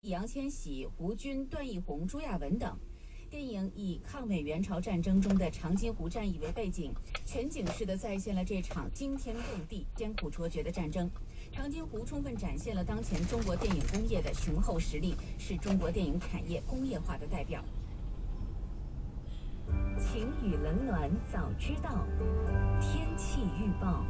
易烊千玺、胡军、段奕宏、朱亚文等。电影以抗美援朝战争中的长津湖战役为背景，全景式的再现了这场惊天动地、艰苦卓绝的战争。长津湖充分展现了当前中国电影工业的雄厚实力，是中国电影产业工业化的代表。晴雨冷暖早知道，天气预报。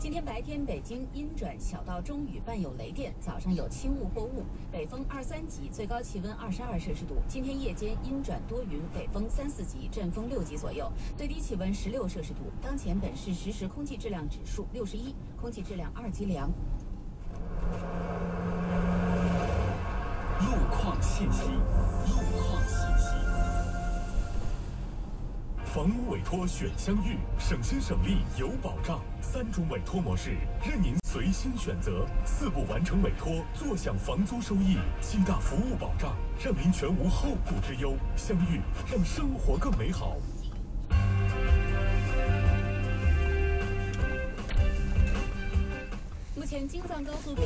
今天白天，北京阴转小到中雨，伴有雷电，早上有轻雾或雾，北风二三级，最高气温二十二摄氏度。今天夜间阴转多云，北风三四级，阵风六级左右，最低气温十六摄氏度。当前本市实时空气质量指数六十一，空气质量二级良。路况信息，路况房屋委托选相遇，省心省力有保障。三种委托模式，任您随心选择。四步完成委托，坐享房租收益；七大服务保障，让您全无后顾之忧。相遇，让生活更美好。目前京藏高速北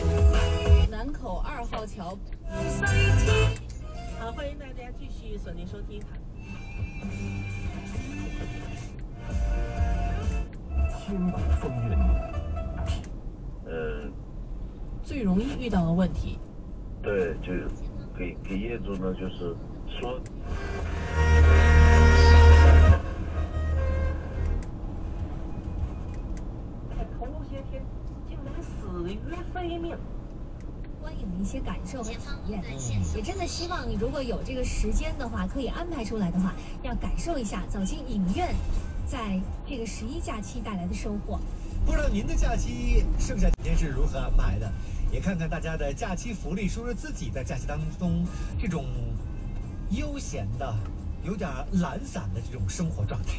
南口二号桥。好，欢迎大家继续锁定收听。千古风云。呃，最容易遇到的问题，对，就给给业主呢，就是说，头些天竟然死于非命。观影的一些感受和体验，也真的希望如果有这个时间的话，可以安排出来的话，要感受一下走进影院，在这个十一假期带来的收获。不知道您的假期剩下几天是如何安排的？也看看大家的假期福利，说说自己在假期当中这种悠闲的、有点懒散的这种生活状态。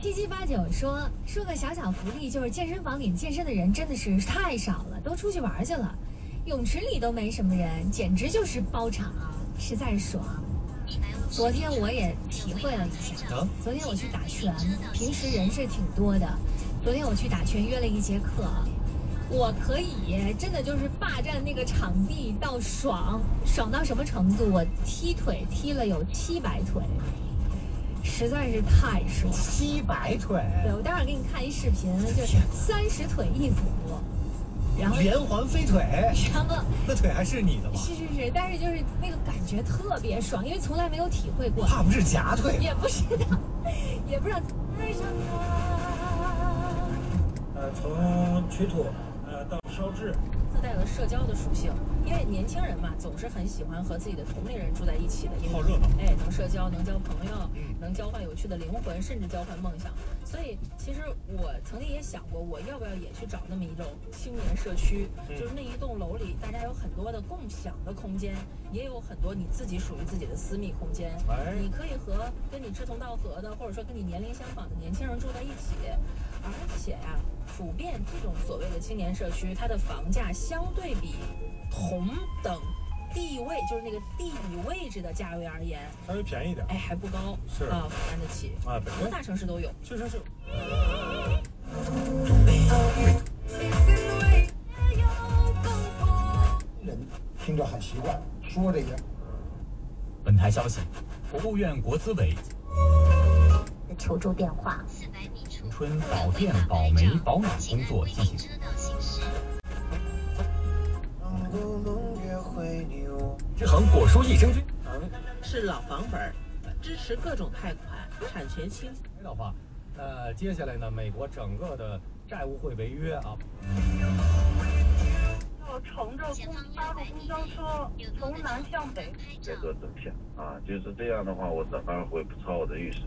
七七八九说说个小小福利，就是健身房里健身的人真的是太少了，都出去玩去了。泳池里都没什么人，简直就是包场，实在是爽。昨天我也体会了一下，昨天我去打拳，平时人是挺多的，昨天我去打拳约了一节课，我可以真的就是霸占那个场地到爽，爽到什么程度？我踢腿踢了有七百腿，实在是太爽。七百腿？对，我待会儿给你看一视频，就是三十腿一组。然后连环飞腿，然后那腿还是你的吗？是是是，但是就是那个感觉特别爽，因为从来没有体会过。怕不是假腿？也不知道，也不知道。呃，从取土，呃，到烧制。自带了社交的属性，因为年轻人嘛，总是很喜欢和自己的同龄人住在一起的，因为热闹，哎，能社交，能交朋友，能交换有趣的灵魂，甚至交换梦想。所以，其实我曾经也想过，我要不要也去找那么一种青年社区，就是那一栋楼里，大家有很多的共享的空间，也有很多你自己属于自己的私密空间。你可以和跟你志同道合的，或者说跟你年龄相仿的年轻人住在一起。而且呀，普遍这种所谓的青年社区，它的房价相对比同等地位，就是那个地理位置的价位而言，稍微便宜点，哎，还不高，是。啊，负担得起。啊，很多大城市都有，确实是。人听着很习惯，说这个。本台消息，国务院国资委求助电话。春保电、保煤、保暖工作进行。支行果蔬益生菌是老房本，支持各种贷款，产权清。的话，那接下来呢？美国整个的债务会违约啊。要乘着公八个公交车从南向北。这个走向啊，就是这样的话，我早上会不超我的预算。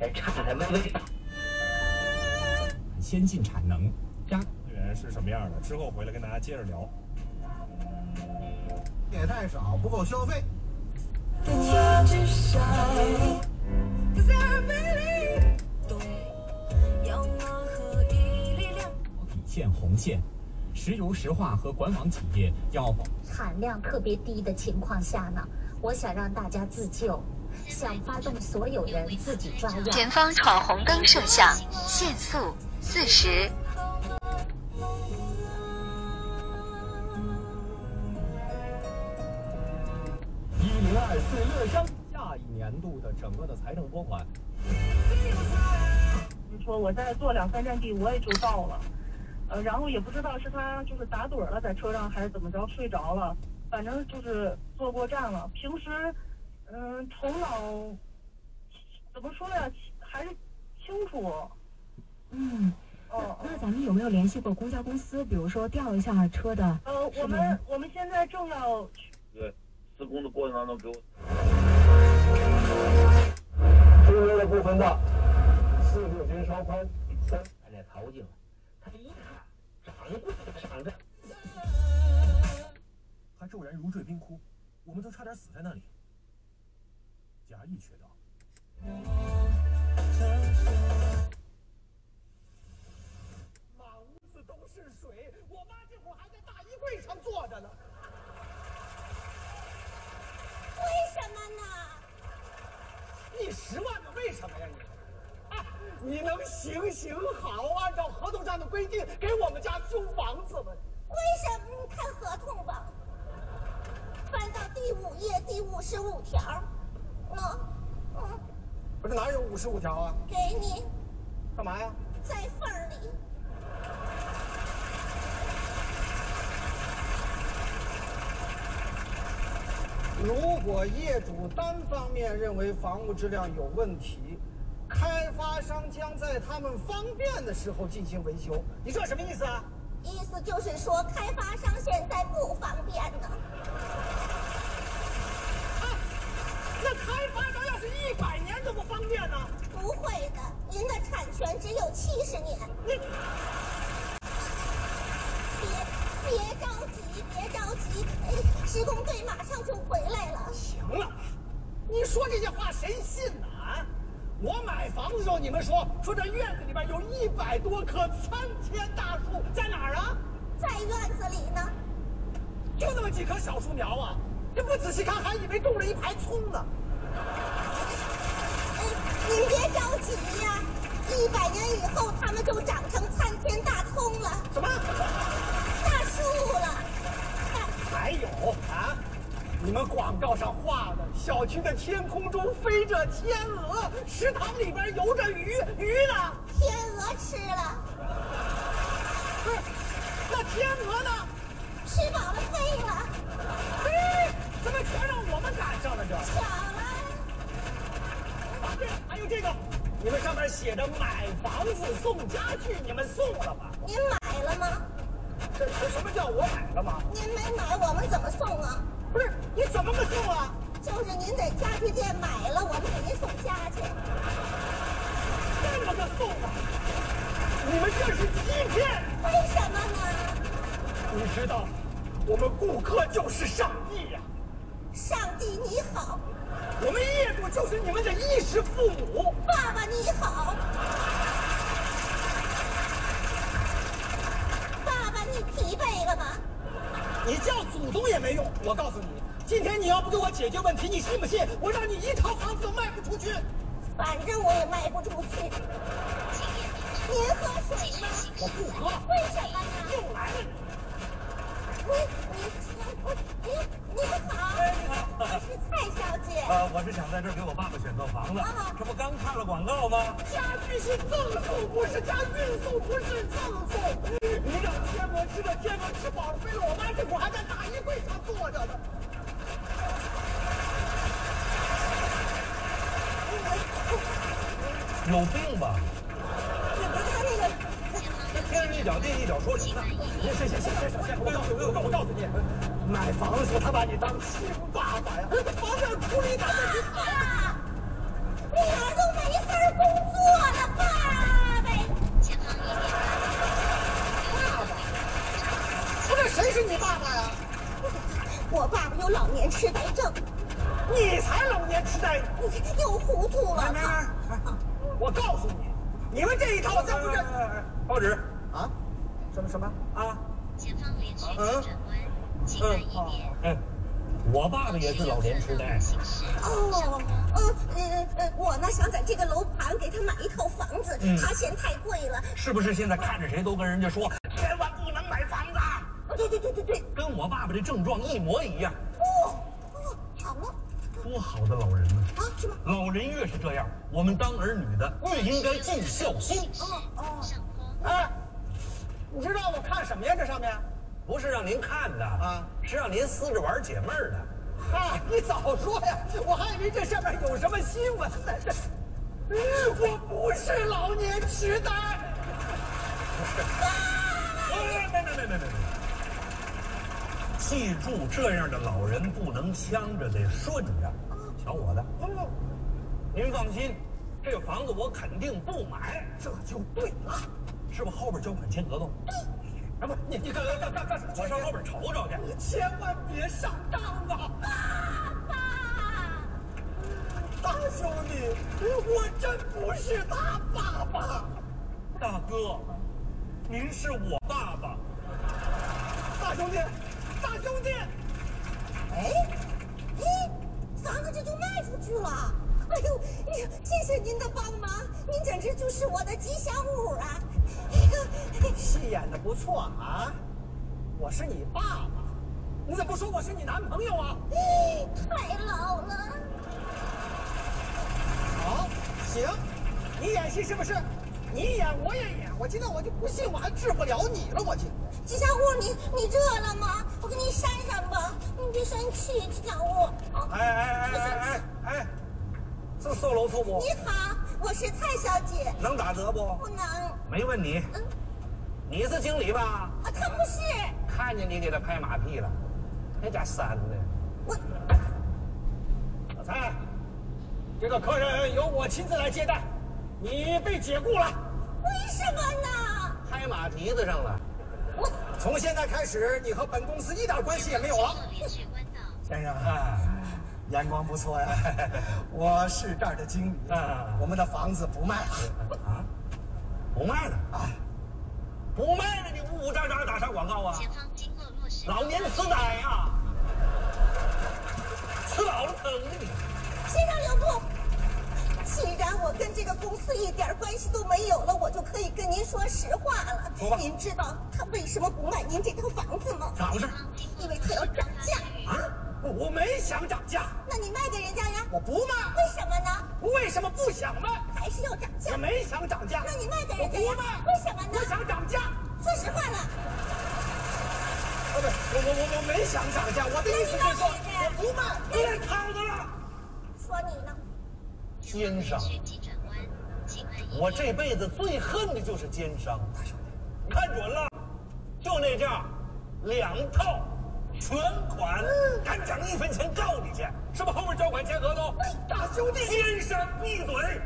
还差。先进产能，家资源是什么样的？之后回来跟大家接着聊。也太少，不够消费。线红线，石油石化和管网企业要产量特别低的情况下呢，我想让大家自救，想发动所有人自己抓药。前方闯红灯摄像，限速四十。一零二四乐章，下一年度的整个的财政拨款。你说我再坐两三站地，我也就到了。呃，然后也不知道是他就是打盹了在车上，还是怎么着睡着了，反正就是坐过站了。平时，嗯、头脑怎么说呀，还是清楚。嗯，哦、那咱们有没有联系过公交公司，比如说调一下车的？呃，我们我们现在正要去。对，施工的过程当中给我。中约的部分的四六军稍宽，三在逃进来，他一看掌柜的上阵，还骤然如坠冰窟，我们都差点死在那里。贾谊却道。满屋子都是水，我妈这会儿还在大衣柜上坐着呢。为什么呢？你十万个为什么呀你？啊，你能行行好，按照合同上的规定给我们家修房子吗？为什么？你看合同吧，翻到第五页第五十五条，嗯嗯，不是哪有五十五条啊？给你干嘛呀？在缝儿里。如果业主单方面认为房屋质量有问题，开发商将在他们方便的时候进行维修。你这什么意思啊？意思就是说，开发商现在不方便呢。那开发商要是一百年都不方便呢？不会的，您的产权只有七十年。你别别着急，别着急，哎施工队马上就回来了。行了，你说这些话谁信呢？啊，我买房子的时候你们说说这院子里边有一百多棵参天大树，在哪儿啊？在院子里呢。就那么几棵小树苗啊？这不仔细看还以为种了一排葱呢。哎，您别着急呀，一百年以后它们就长成参天大葱了。什么？大树了。还有啊，你们广告上画的小区的天空中飞着天鹅，食堂里边游着鱼，鱼呢？天鹅吃了。不是，那天鹅呢？吃饱了飞了。嘿，怎么全让我们赶上了这？巧了。啊，对了，还有这个，你们上面写着买房子送家具，你们送了吗？您买了吗？这这什么叫我买了吗？您没买，我们怎么送啊？不是，你怎么个送啊？就是您在家具店买了，我们给您送家去。这么个送法？你们这是欺骗！为什么呢？你知道，我们顾客就是上帝呀、上帝你好，我们业主就是你们的衣食父母。爸爸你好，爸爸你疲惫了吗？你叫祖宗也没用。我告诉你，今天你要不给我解决问题，你信不信我让你一套房子都卖不出去？反正我也卖不出去。您喝水吗？我不喝。为什么呢？又来了。你你你您好，哎，你好，我是蔡小姐。呃，我是想在这儿给我爸爸选套房子，这不刚看了广告吗？家具是赠送，不是加运送，不是赠送。你让天鹅吃的天鹅吃饱了飞了，我妈这会儿还在大衣柜上坐着呢。有病吧？他那个天上一脚地一脚说情呢。行行行行行，我告诉你，我告我告诉你，买房的时候他把你当亲爸爸呀，房子要处理他的爸，女儿都没法工作了，爸爸。爸爸。不是谁是你爸爸呀？我爸爸有老年痴呆症，你才老年痴呆，你又糊涂了。没没没，我告诉你，你们这一套在不这报纸啊？什么什么啊？前方连续嗯转弯，请慢一点。嗯，我爸爸也是老年痴呆。哦，嗯嗯嗯，我呢想在这个楼盘给他买一套房子，嗯他嫌太贵了。是不是现在看着谁都跟人家说，千万不能买房子？哦，对对对对对，跟我爸爸这症状一模一样。哦哦，好了，多好的老人呢！啊，是吗？老人越是这样，我们当儿女的越应该尽孝心。哦哦，哎，你知道我看什么呀？这上面不是让您看的啊，是让您撕着玩解闷儿的。嗨，你早说呀！我还以为这上面有什么新闻呢。这，我不是老年痴呆。没没没没没没！记住，这样的老人不能呛着，得顺着。瞧我的，您放心，这房子我肯定不买，这就对了。是不是后边交款签合同？啊不，你你干干干干干？我上后边瞅瞅去。你千万别上当啊！爸爸大兄弟，我真不是他爸爸。大哥，您是我爸爸。大兄弟，大兄弟。哎，哎，房子这就卖出去了。哎呦，哎呦，谢谢您的帮忙，您简直就是我的吉祥物啊！戏演的不错啊，我是你爸爸，你怎么不说我是你男朋友啊？太老了。好，行，你演戏是不是？你演我也演，我今天我就不信我还治不了你了，我今天。吉祥物，你你热了吗？我给你扇扇吧，你别生气，吉祥物。哎哎哎哎哎哎，是售楼处不？你好，我是蔡小姐。能打折不？不能。没问你。嗯。你是经理吧？啊，他不是。看见你给他拍马屁了，那家扇的。我。老蔡，这个客人由我亲自来接待，你被解雇了。为什么呢？拍马蹄子上了。我。从现在开始，你和本公司一点关系也没有了。先生，啊，眼光不错呀。我是这儿的经理。啊，我们的房子不卖了。啊？不卖了？啊。不卖了，你呜呜喳喳打啥广告啊？老年痴呆呀，吃老了撑的你。先生留步。既然我跟这个公司一点关系都没有了，我就可以跟您说实话了。说吧。您知道他为什么不卖您这套房子吗？咋回事？因为他要涨价。啊？我没想涨价。那你卖给人家呀？我不卖。为什么呢？为什么不想卖？还是要涨价？我没想涨价。那你卖给人家卖。为什么呢？我想涨价。说实话了。啊不，我我我我没想涨价，我的意思是说，我不卖，别套子了。说你呢。奸商。我这辈子最恨的就是奸商。大兄弟，看准了，就那价，两套。全款，敢涨一分钱告你去！是不是后面交款签合同？大兄弟，奸商闭嘴！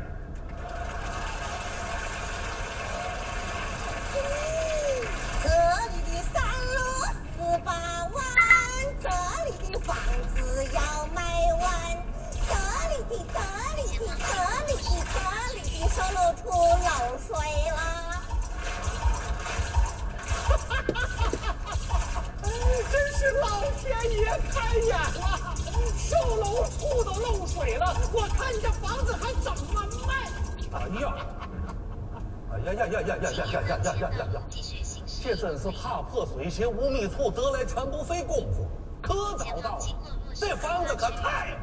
踏破水鞋无觅处，得来全不费工夫。可早到了，这房子可太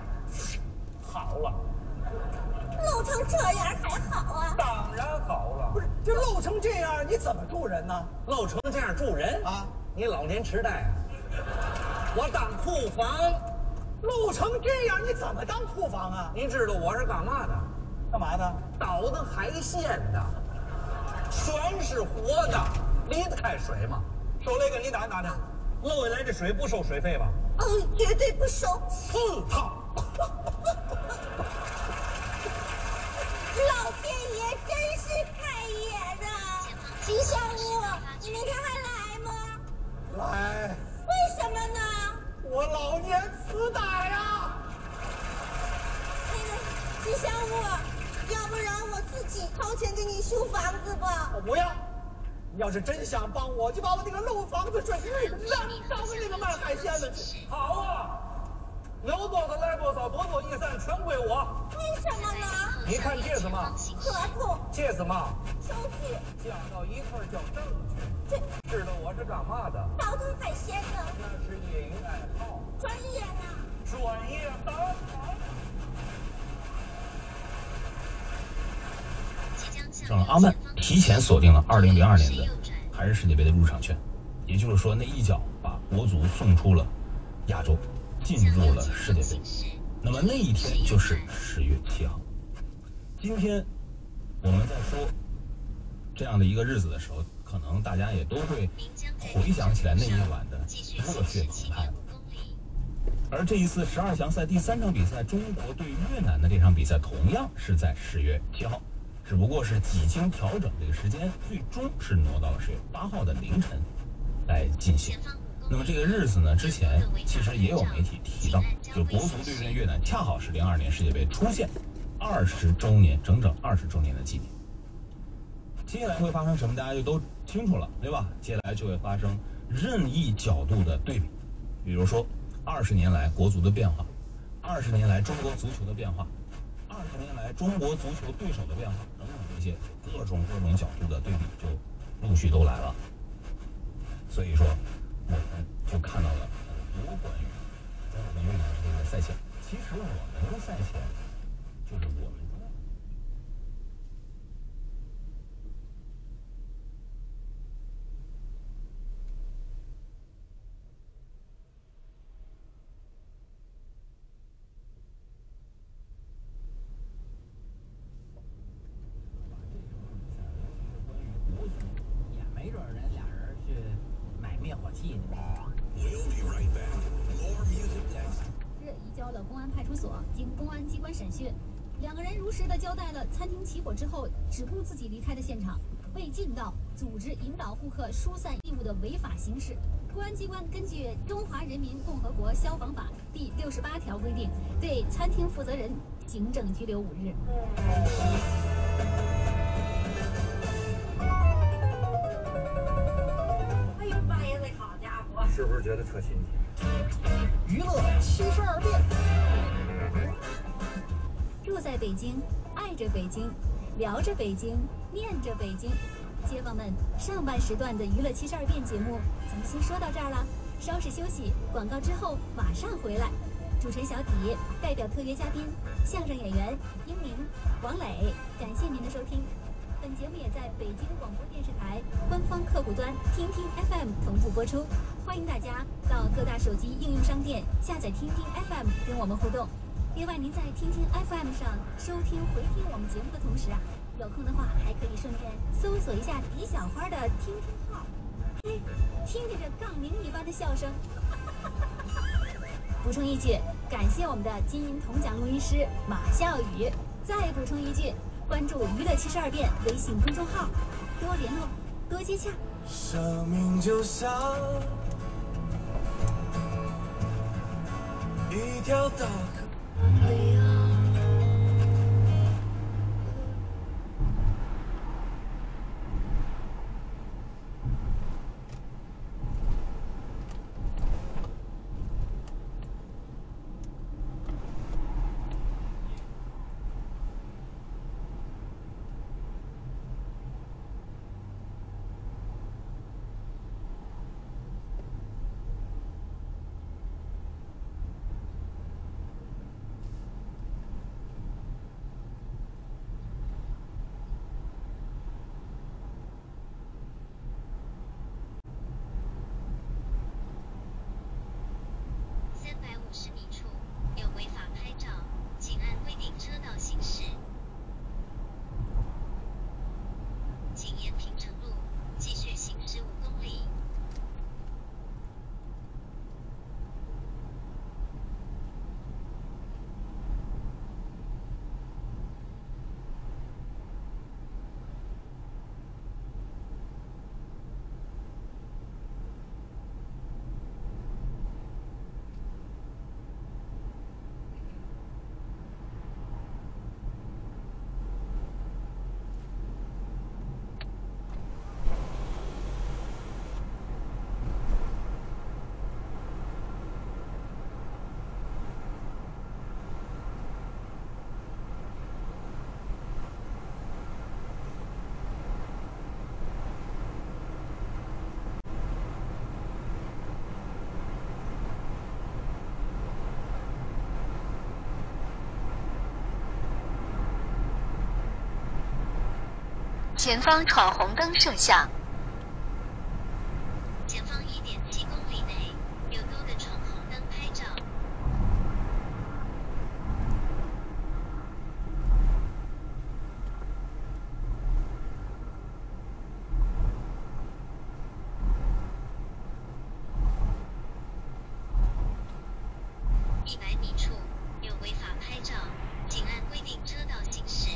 好了。漏成这样还好啊？当然好了。不是，这漏成这样，你怎么住人呢？漏成这样住人啊？你老年痴呆啊？我当库房，漏成这样，你怎么当库房啊？你知道我是干嘛的？干嘛的？倒腾海鲜的，全是活的，离得开水吗？手雷给你打打的，漏下来这水不收水费吧？嗯，绝对不收。四套。老天爷真是开眼啊！吉祥物，你明天还来吗？来。为什么呢？我老年痴呆呀！那个吉祥物，要不然我自己掏钱给你修房子吧。我不要。你要是真想帮我，就把我那个漏房子水让当那个卖海鲜的去。好啊，有多少来多少，多多益善，全归我。为什么呢？你看这什么？合同。这什么？收据。加到一块叫证据。这知道我是干嘛的？倒腾海鲜的。那是业余爱好。专业呢？专业当然。让阿曼提前锁定了2002年的韩日世界杯的入场券，也就是说那一脚把国足送出了亚洲，进入了世界杯。那么那一天就是十月七号。今天我们在说这样的一个日子的时候，可能大家也都会回想起来那一晚的热血澎湃。而这一次十二强赛第三场比赛，中国对越南的这场比赛同样是在十月七号，只不过是几经调整，这个时间最终是挪到了十月八号的凌晨来进行。那么这个日子呢，之前其实也有媒体提到，就国足对阵越南，恰好是零二年世界杯出现二十周年，整整二十周年的纪念。接下来会发生什么，大家就都清楚了，对吧？接下来就会发生任意角度的对比，比如说。二十年来国足的变化，二十年来中国足球的变化，二十年来中国足球对手的变化一些各种各种角度的对比就陆续都来了。所以说，我们就看到了很多关于中国跟越南的这个赛前。其实我们的赛前就是我们。是移交了公安派出所，经公安机关审讯，两个人如实的交代了餐厅起火之后只顾自己离开的现场，未尽到组织引导顾客疏散义务的违法行市。公安机关根据《中华人民共和国消防法》第六十八条规定，对餐厅负责人行政拘留五日。是不是觉得特新鲜？娱乐七十二变。住在北京，爱着北京。聊着北京，念着北京，街坊们，上半时段的娱乐七十二变节目，咱们先说到这儿了。稍事休息，广告之后马上回来。主持人小底代表特约嘉宾相声演员英明、王磊，感谢您的收听。本节目也在北京广播电视台官方客户端听听 FM 同步播出，欢迎大家到各大手机应用商店下载听听 FM 跟我们互动。另外，您在听听 FM 上收听、回听我们节目的同时啊，有空的话还可以顺便搜索一下李小花的听听号，嘿，听听这杠铃一般的笑声。补充一句，感谢我们的金银铜奖录音师马笑宇。再补充一句，关注娱乐七十二变微信公众号，多联络，多接洽。生命就像一条大河。四百五十米前方闯红灯摄像。前方一点七公里内有多个闯红灯拍照。一百米处有违法拍照，请按规定车道行驶。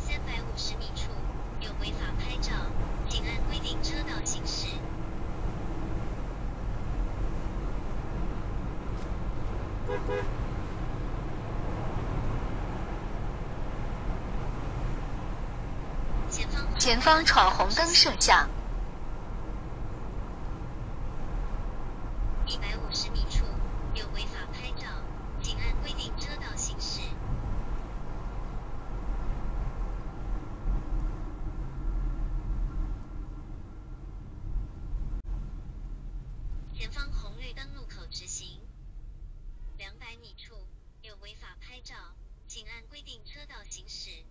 三百五十米处有违法拍照，请按规定车道行驶。前方前方闯红灯摄像。一百五十米处有违法拍照，请按规定车道行驶。前方红绿灯路口直行。两百米处有违法拍照，请按规定车道行驶。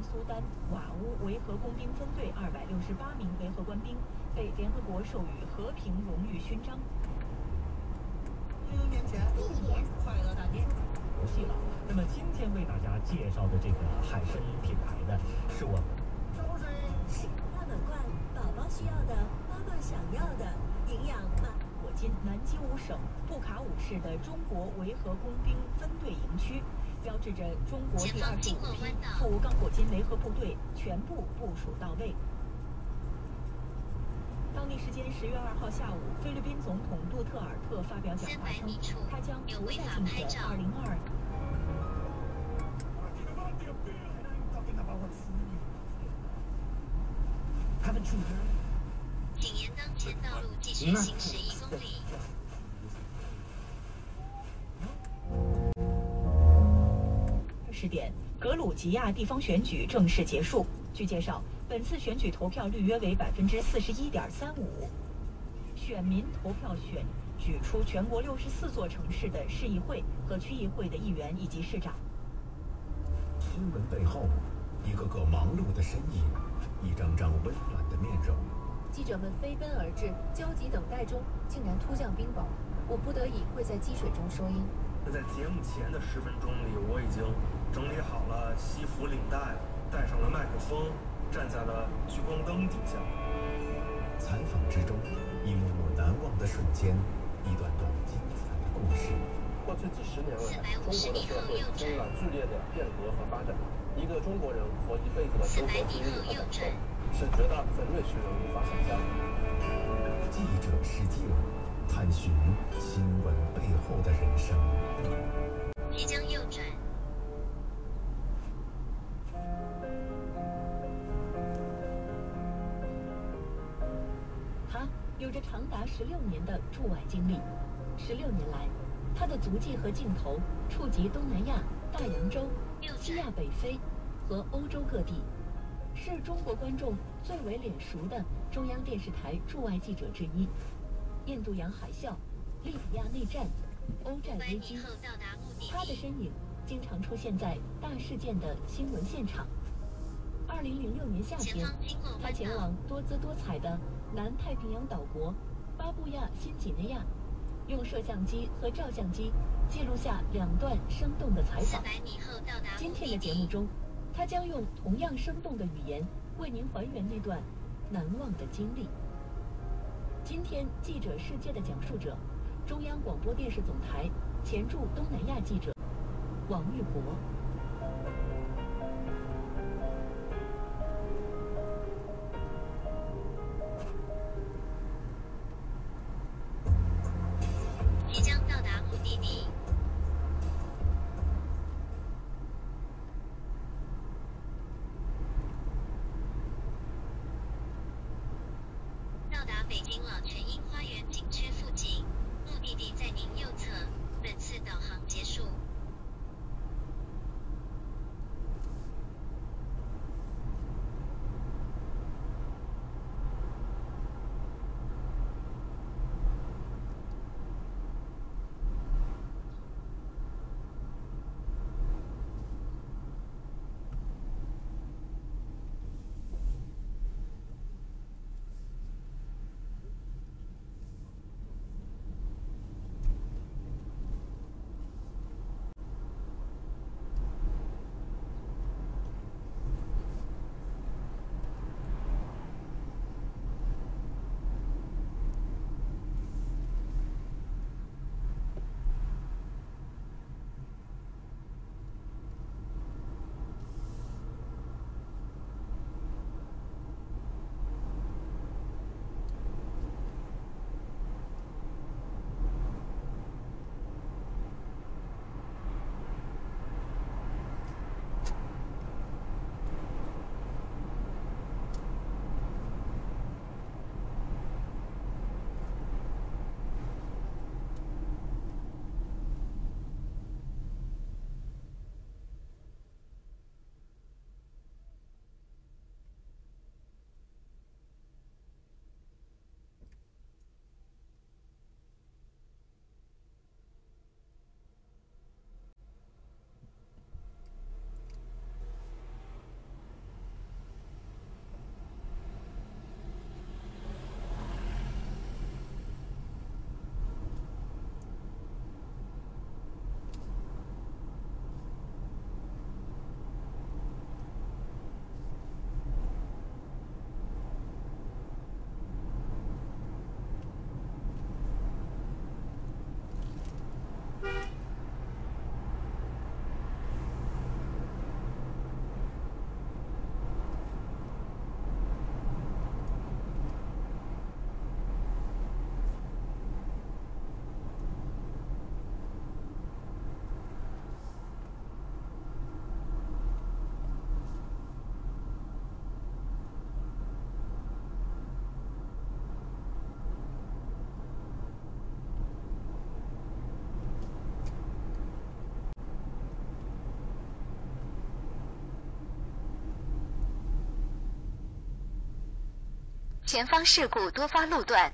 南苏丹瓦乌维和工兵分队二百六十八名维和官兵被联合国授予和平荣誉勋章。六年前，快乐大街。游戏了。那么今天为大家介绍的这个海参品牌的是我们是大满贯，宝宝需要的，妈妈想要的，营养满。我今南基伍省布卡武市的中国维和工兵分队营区，标志着中国第二十五批赴刚果金维和部队全部部署到位。当地时间十月二号下午，菲律宾总统杜特尔特发表讲话称，他将不再竞选二零二。请沿当前道路继续行驶吉亚地方选举正式结束。据介绍，本次选举投票率约为百分之四十一点三五，选民投票选举出全国六十四座城市的市议会和区议会的议员以及市长。新闻背后，一个个忙碌的身影，一张张温暖的面容。记者们飞奔而至，焦急等待中，竟然突降冰雹，我不得已跪在积水中收音。那在节目前的十分钟里，我已经整理好了西服领带，带上了麦克风，站在了聚光灯底下。采访之中，一幕幕难忘的瞬间，一段段精彩的故事。过去几十年来，中国的社会经历了剧烈的变革和发展。一个中国人活一辈子的生活经历和感受，是绝大部分瑞士人无法想象的。记者世界，探寻新闻背后的人生。十六年的驻外经历，十六年来，他的足迹和镜头触及东南亚、大洋洲、西亚、北非和欧洲各地，是中国观众最为脸熟的中央电视台驻外记者之一。印度洋海啸、利比亚内战、欧债危机，他的身影经常出现在大事件的新闻现场。二零零六年夏天，他前往多姿多彩的南太平洋岛国巴布亚新几内亚，用摄像机和照相机记录下两段生动的采访。今天的节目中，他将用同样生动的语言为您还原那段难忘的经历。今天记者世界的讲述者，中央广播电视总台前驻东南亚记者王玉博。北京老泉樱花园景区附近，目的地在您右侧。本次导航结束。前方事故多发路段。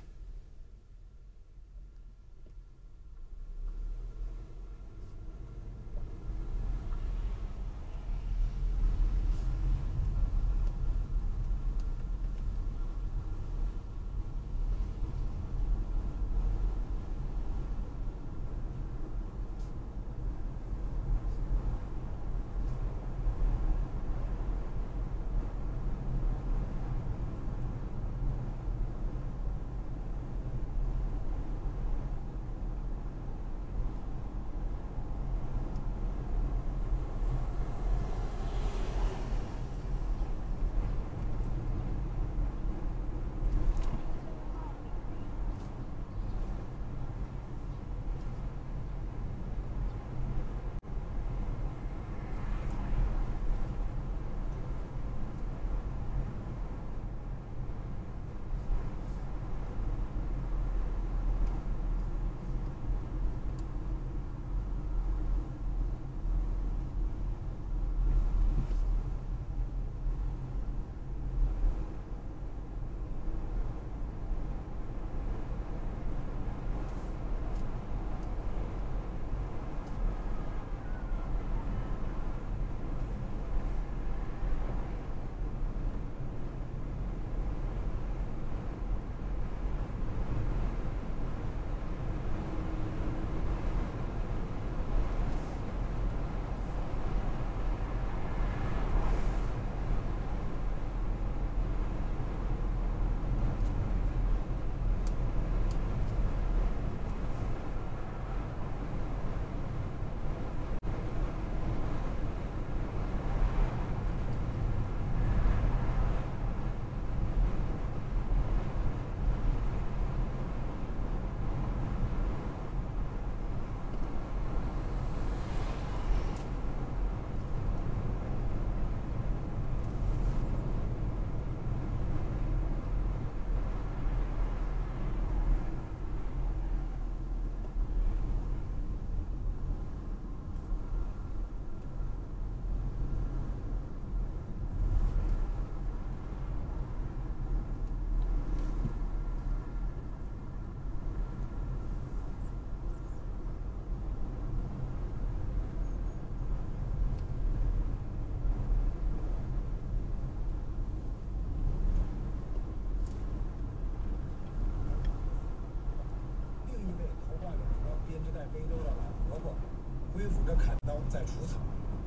着砍刀在除草。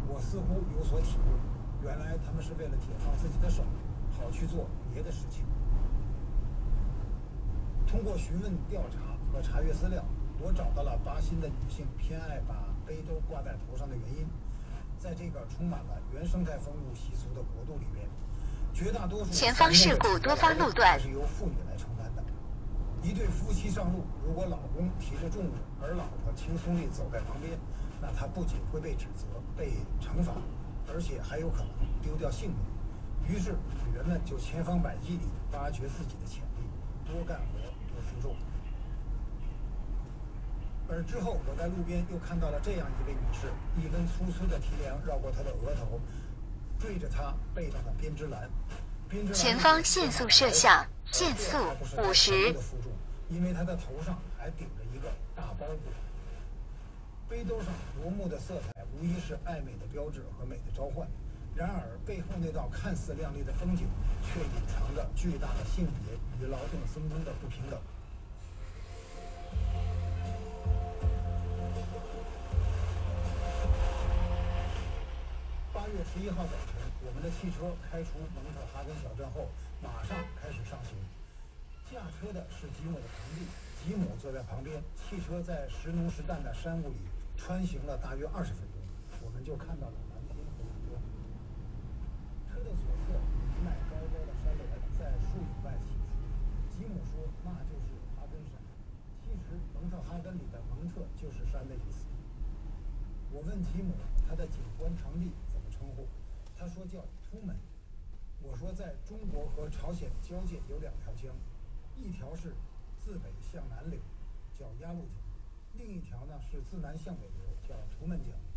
我似乎有所体悟，原来他们是为了解放自己的手，好去做别的事情。通过询问调查和查阅资料，我找到了巴新的女性偏爱把背兜挂在头上的原因。在这个充满了原生态风物习俗的国度里面，绝大多数前方事故多发路段是由妇女来承担的。一对夫妻上路，如果老公提着重物，而老婆轻松地走在旁边，那他不仅会被指责、被惩罚，而且还有可能丢掉性命。于是，女人们就千方百计地挖掘自己的潜力，多干活，多负重。而之后，我在路边又看到了这样一位女士，一根粗粗的提梁绕过她的额头，缀着她背上的编织篮。前方限速摄像，限速五十。因为她的头上还顶着一个大包裹。背兜上夺目的色彩，无疑是爱美的标志和美的召唤。然而，背后那道看似亮丽的风景，却隐藏着巨大的性别与劳动分工的不平等。八月十一号早晨，我们的汽车开出蒙特哈根小镇后，马上开始上行。驾车的是吉姆的堂弟，吉姆坐在旁边。汽车在时浓时淡的山雾里穿行了大约二十分钟，我们就看到了蓝天和蓝天。车的左侧一脉高高的山峦在树影外起伏。吉姆说：“那就是哈根山。”其实，蒙特哈根里的“蒙特”就是山的意思。我问吉姆，他的警官堂弟怎么称呼？他说叫突门。我说，在中国和朝鲜交界有两条江，一条是自北向南流，叫鸭绿江；另一条呢是自南向北流，叫图门江。